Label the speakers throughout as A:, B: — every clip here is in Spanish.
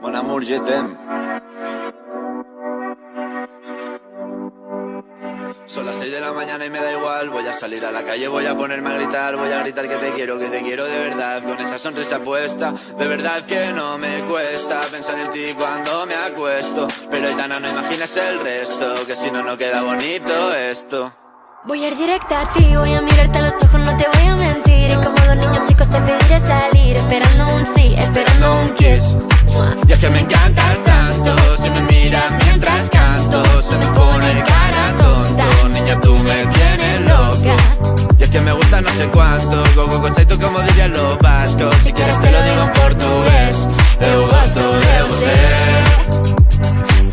A: Mon amour, je t'aime. Son las 6 de la mañana y me da igual. Voy a salir a la calle, voy a ponerme a gritar. Voy a gritar que te quiero, que te quiero de verdad. Con esa sonrisa puesta, de verdad que no me cuesta pensar en ti cuando me acuesto. Pero Aitana, no imaginas el resto, que si no, no queda bonito esto.
B: Voy a ir directa a ti, voy a mirarte a los ojos, no te voy a mentir. Y como dos niños
A: sé cuánto, go go go tú como dirían los vascos. Si quieres te lo digo en portugués, eu gosto de você.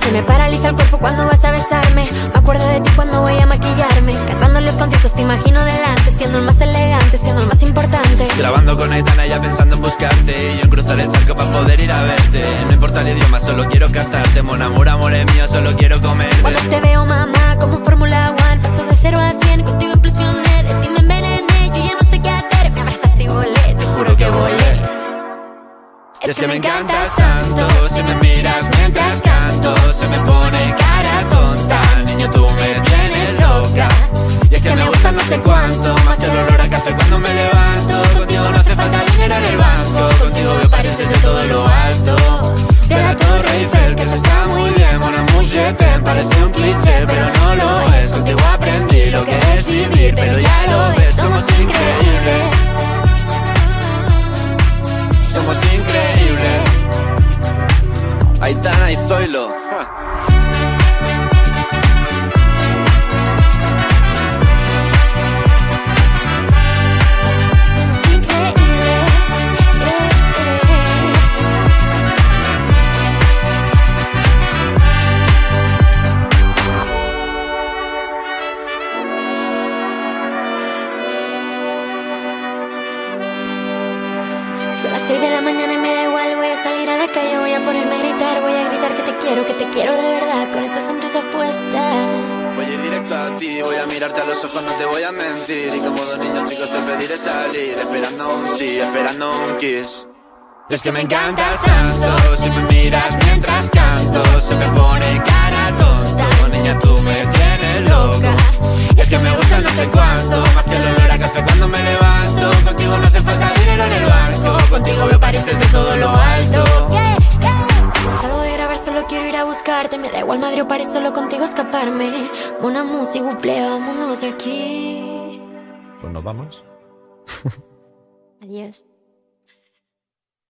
B: Se me paraliza el cuerpo cuando vas a besarme. Me acuerdo de ti cuando voy a maquillarme. Cantando los conciertos te imagino delante. Siendo el más elegante, siendo el más importante.
A: Grabando con Aitana ya pensando en buscarte. Y yo en cruzar el charco para poder ir a verte. No importa el idioma, solo quiero cantarte. Mon amor, amor es mío, solo quiero comerte.
B: Cuando te veo, mamá, como Fórmula Y
A: es que me encantas tanto, si me miras mientras canto, se me pone cara tonta, niño tú me tienes loca. Y es que me gusta no sé cuánto, más el olor a café cuando me levanto. Contigo no hace falta dinero en el banco, contigo me pareces de todo lo alto. De la Torre Eiffel, que eso está muy bien, je t'aime, parece un cliché, pero no lo es. Contigo aprendí lo que es vivir, pero ya lo ves, somos increíbles. Aitana y Zoilo.
B: 6 de la mañana y me da igual, voy a salir a la calle, voy a ponerme a gritar, voy a gritar que te quiero, que te quiero de verdad, con esa sonrisa puesta.
A: Voy a ir directo a ti, voy a mirarte a los ojos, no te voy a mentir. Y como dos niños chicos te pediré salir, esperando un sí, esperando un kiss. Es que me encantas tanto,
B: ir a buscarte. Me da igual Madrid o París, solo contigo escaparme. Una música, buple, vámonos de aquí.
C: Pues nos vamos.
B: Adiós.